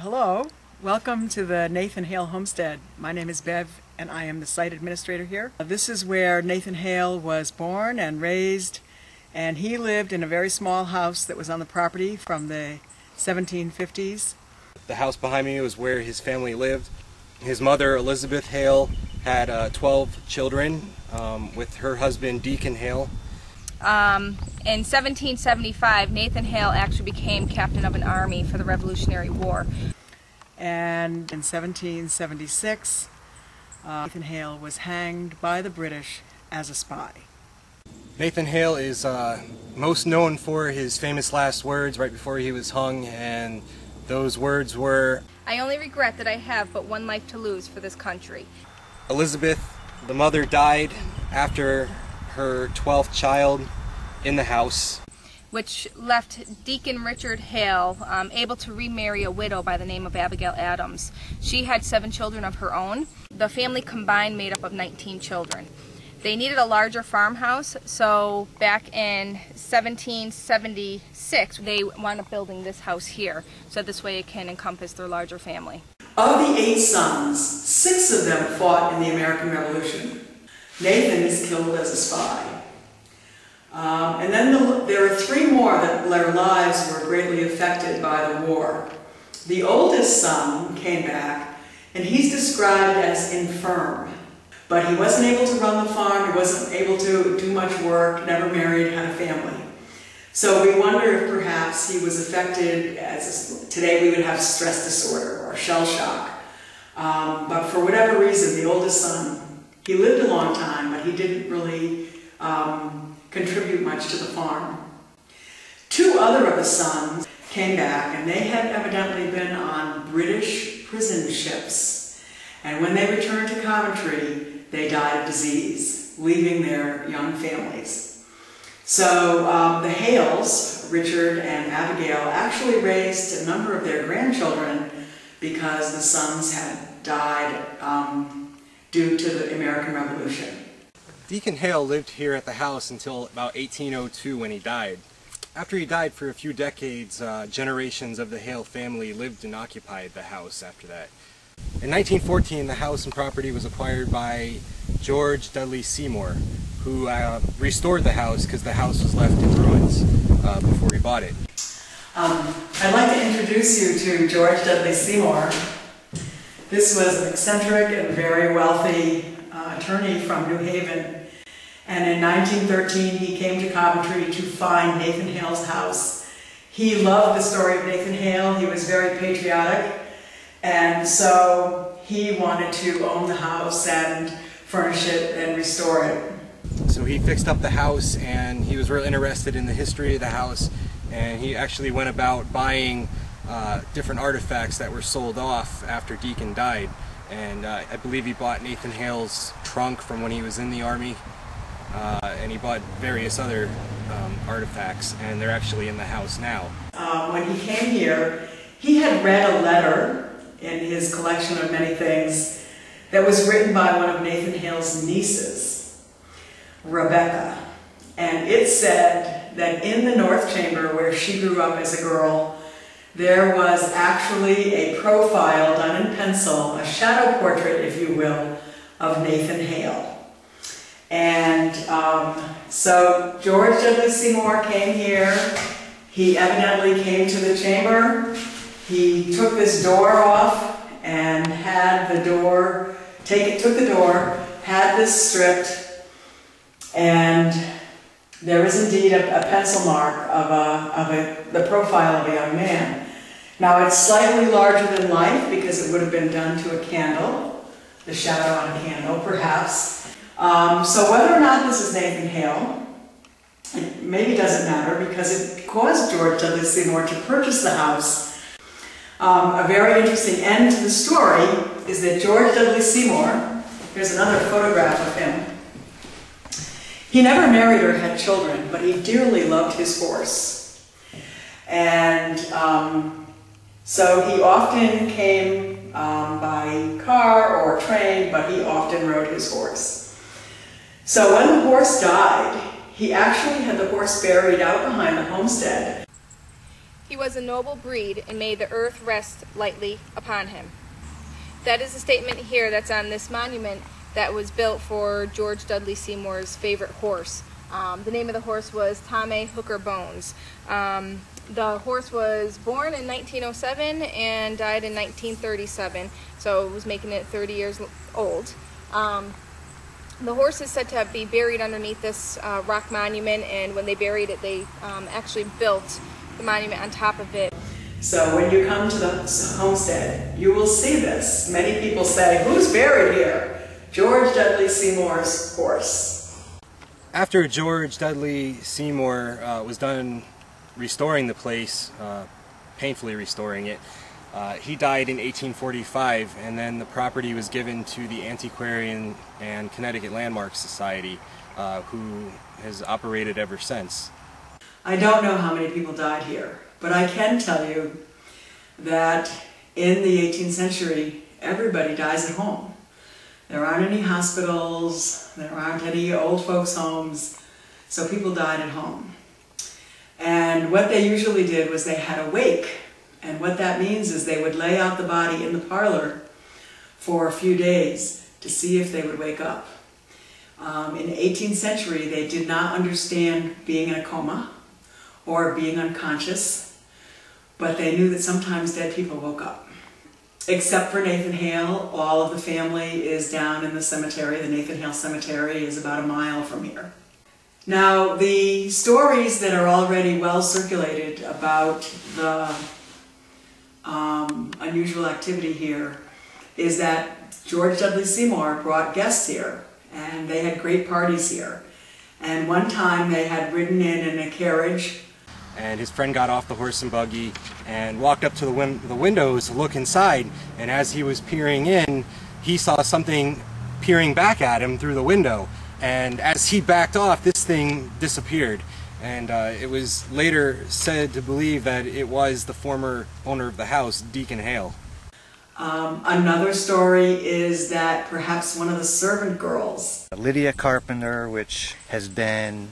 Hello, welcome to the Nathan Hale Homestead. My name is Bev and I am the site administrator here. This is where Nathan Hale was born and raised and he lived in a very small house that was on the property from the 1750s. The house behind me was where his family lived. His mother, Elizabeth Hale, had uh, 12 children um, with her husband, Deacon Hale. Um, in 1775, Nathan Hale actually became captain of an army for the Revolutionary War. And in 1776, uh, Nathan Hale was hanged by the British as a spy. Nathan Hale is uh, most known for his famous last words right before he was hung, and those words were I only regret that I have but one life to lose for this country. Elizabeth, the mother, died after her 12th child in the house. Which left Deacon Richard Hale um, able to remarry a widow by the name of Abigail Adams. She had seven children of her own. The family combined made up of 19 children. They needed a larger farmhouse, so back in 1776 they wound up building this house here, so this way it can encompass their larger family. Of the eight sons, six of them fought in the American Revolution. Nathan is killed as a spy. Um, and then the, there are three more that their lives were greatly affected by the war. The oldest son came back, and he's described as infirm. But he wasn't able to run the farm, he wasn't able to do much work, never married, had a family. So we wonder if perhaps he was affected, as today we would have stress disorder or shell shock. Um, but for whatever reason, the oldest son, he lived a long time, but he didn't really um, contribute much to the farm. Two other of the sons came back, and they had evidently been on British prison ships. And when they returned to Coventry, they died of disease, leaving their young families. So um, the Hales, Richard and Abigail, actually raised a number of their grandchildren because the sons had died um, due to the American Revolution. Deacon Hale lived here at the house until about 1802 when he died. After he died for a few decades, uh, generations of the Hale family lived and occupied the house after that. In 1914, the house and property was acquired by George Dudley Seymour, who uh, restored the house because the house was left in ruins uh, before he bought it. Um, I'd like to introduce you to George Dudley Seymour. This was an eccentric and very wealthy uh, attorney from New Haven. And in 1913, he came to Coventry to find Nathan Hale's house. He loved the story of Nathan Hale. He was very patriotic. And so he wanted to own the house and furnish it and restore it. So he fixed up the house and he was really interested in the history of the house and he actually went about buying uh, different artifacts that were sold off after Deacon died. And uh, I believe he bought Nathan Hale's trunk from when he was in the army. Uh, and he bought various other um, artifacts, and they're actually in the house now. Uh, when he came here, he had read a letter in his collection of many things that was written by one of Nathan Hale's nieces, Rebecca. And it said that in the North Chamber, where she grew up as a girl, there was actually a profile done in pencil, a shadow portrait, if you will, of Nathan Hale. And um, so George W. Seymour came here. He evidently came to the chamber. He took this door off and had the door, take it, took the door, had this stripped, and there is indeed a, a pencil mark of, a, of a, the profile of a young man. Now it's slightly larger than life because it would have been done to a candle, the shadow on a candle perhaps. Um, so whether or not this is Nathan Hale, it maybe doesn't matter because it caused George W. Seymour to purchase the house. Um, a very interesting end to the story is that George Dudley Seymour, here's another photograph of him, he never married or had children, but he dearly loved his horse. And um, so he often came um, by car or train, but he often rode his horse. So when the horse died, he actually had the horse buried out behind the homestead. He was a noble breed, and may the earth rest lightly upon him. That is a statement here that's on this monument that was built for George Dudley Seymour's favorite horse. Um, the name of the horse was Tommy Hooker Bones. Um, the horse was born in 1907 and died in 1937, so it was making it 30 years old. Um, the horse is said to be buried underneath this uh, rock monument, and when they buried it, they um, actually built the monument on top of it. So when you come to the homestead, you will see this. Many people say, who's buried here? George Dudley Seymour's horse. After George Dudley Seymour uh, was done restoring the place, uh, painfully restoring it, uh, he died in 1845 and then the property was given to the Antiquarian and Connecticut Landmark Society uh, who has operated ever since. I don't know how many people died here, but I can tell you that in the 18th century, everybody dies at home. There aren't any hospitals, there aren't any old folks' homes, so people died at home. And what they usually did was they had a wake, and what that means is they would lay out the body in the parlor for a few days to see if they would wake up. Um, in the 18th century, they did not understand being in a coma or being unconscious, but they knew that sometimes dead people woke up. Except for Nathan Hale, all of the family is down in the cemetery. The Nathan Hale Cemetery is about a mile from here. Now, the stories that are already well circulated about the um, unusual activity here is that George Dudley Seymour brought guests here, and they had great parties here. And one time they had ridden in in a carriage and his friend got off the horse and buggy and walked up to the, win the windows to look inside. And as he was peering in he saw something peering back at him through the window. And as he backed off this thing disappeared. And uh, it was later said to believe that it was the former owner of the house, Deacon Hale. Um, another story is that perhaps one of the servant girls, Lydia Carpenter, which has been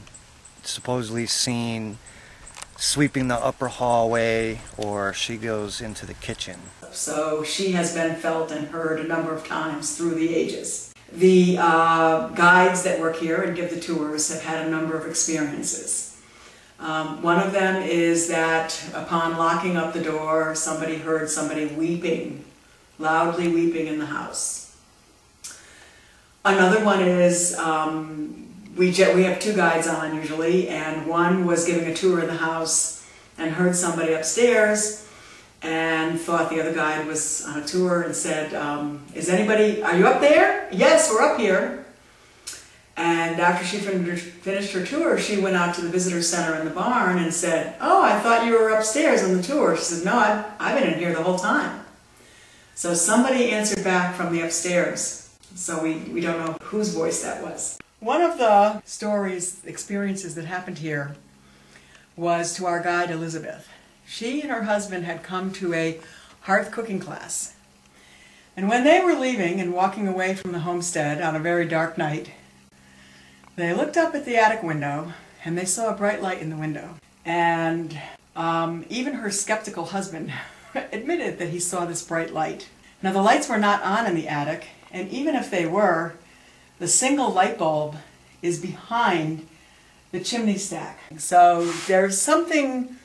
supposedly seen sweeping the upper hallway or she goes into the kitchen. So she has been felt and heard a number of times through the ages. The uh, guides that work here and give the tours have had a number of experiences. Um, one of them is that upon locking up the door, somebody heard somebody weeping, loudly weeping in the house. Another one is um, we, we have two guides on usually, and one was giving a tour of the house and heard somebody upstairs and thought the other guide was on a tour and said, um, is anybody, are you up there? Yes, we're up here. And after she finished her tour, she went out to the visitor center in the barn and said, oh, I thought you were upstairs on the tour. She said, no, I've, I've been in here the whole time. So somebody answered back from the upstairs. So we, we don't know whose voice that was. One of the stories, experiences that happened here was to our guide Elizabeth. She and her husband had come to a hearth cooking class. And when they were leaving and walking away from the homestead on a very dark night, they looked up at the attic window and they saw a bright light in the window. And um, even her skeptical husband admitted that he saw this bright light. Now the lights were not on in the attic, and even if they were, the single light bulb is behind the chimney stack. So there's something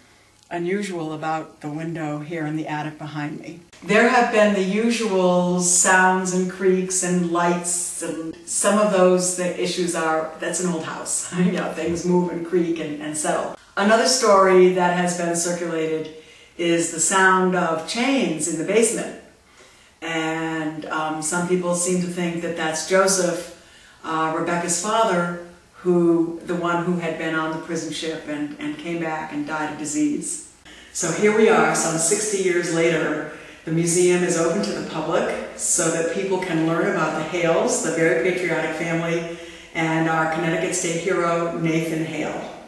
unusual about the window here in the attic behind me. There have been the usual sounds and creaks and lights and some of those the issues are, that's an old house. you know, things move and creak and, and settle. Another story that has been circulated is the sound of chains in the basement. And um, some people seem to think that that's Joseph uh, Rebecca's father, who the one who had been on the prison ship and, and came back and died of disease. So here we are, some 60 years later. The museum is open to the public so that people can learn about the Hales, the very patriotic family, and our Connecticut State hero, Nathan Hale.